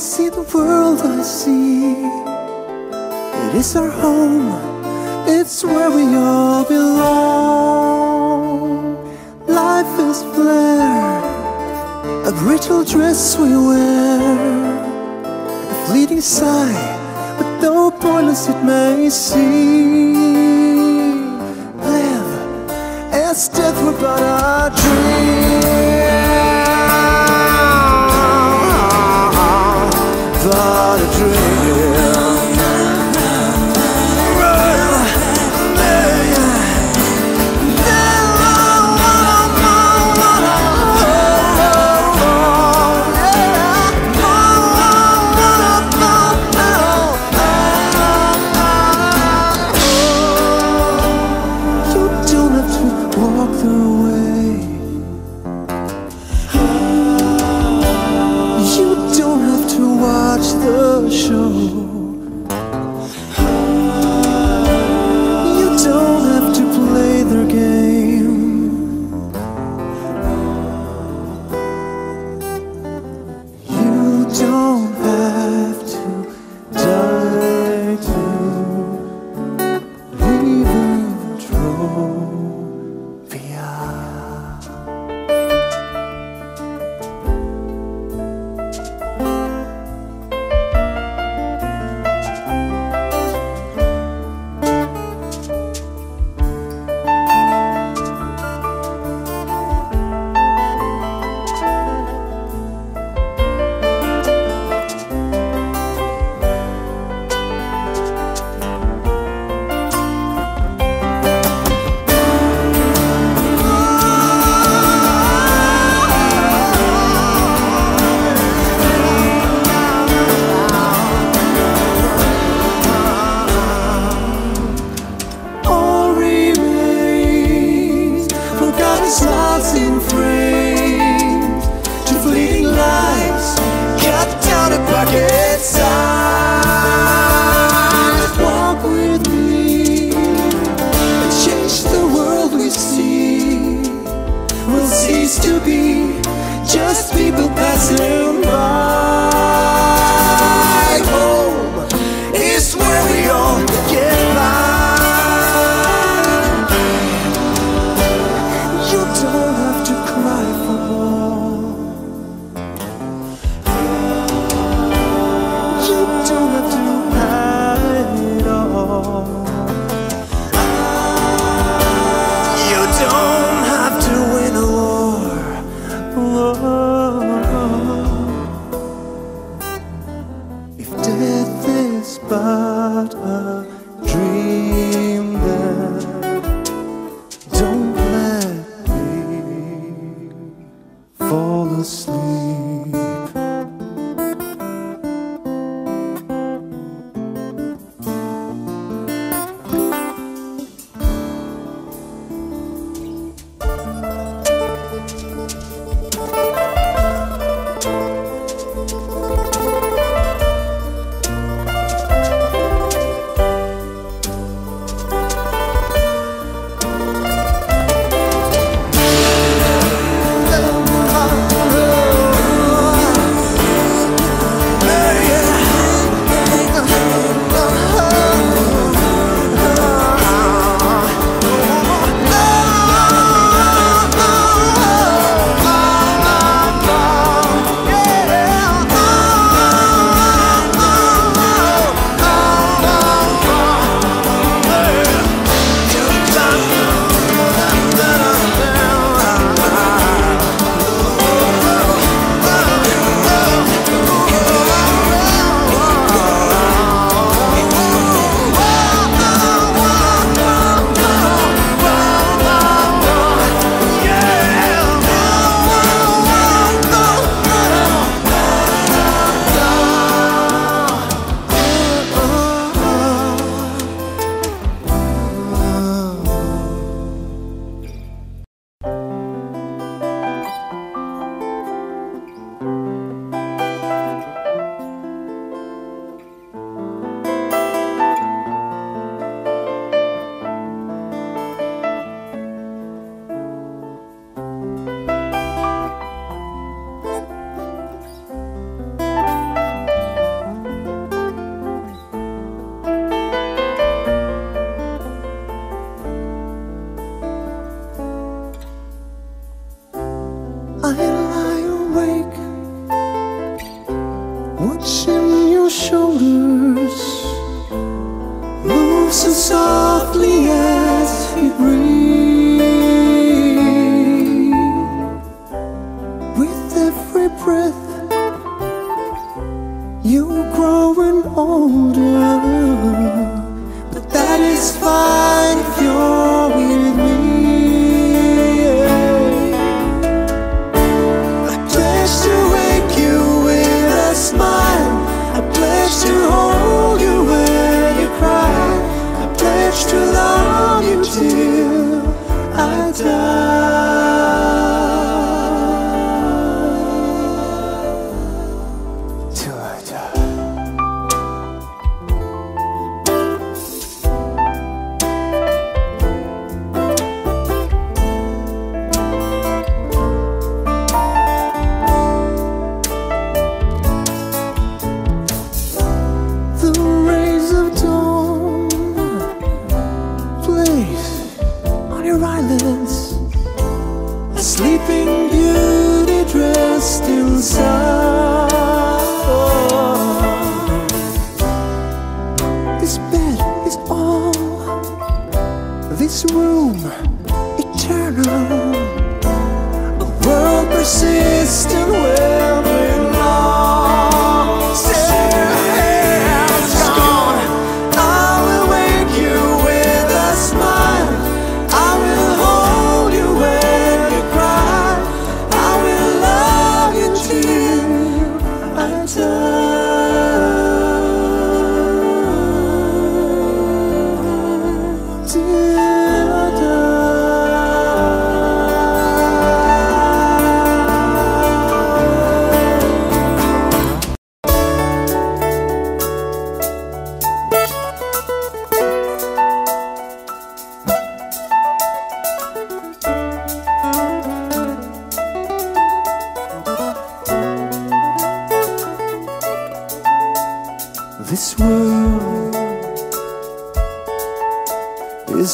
see the world I see. It is our home, it's where we all belong. Life is flair, a brittle dress we wear, a fleeting sigh, but though pointless it may seem. Live as death were but our dream. your will cease to be just people passing by. awake in your shoulder? this room eternal. a world persists and will.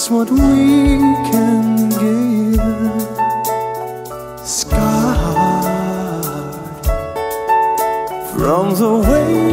What we can give. Scarred from the way.